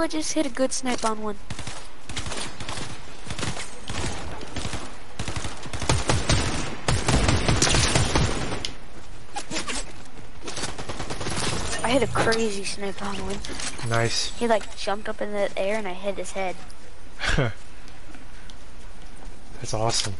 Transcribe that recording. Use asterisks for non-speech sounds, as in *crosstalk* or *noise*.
I just hit a good snipe on one. I hit a crazy snipe on one. Nice. He like jumped up in the air and I hit his head. *laughs* That's awesome.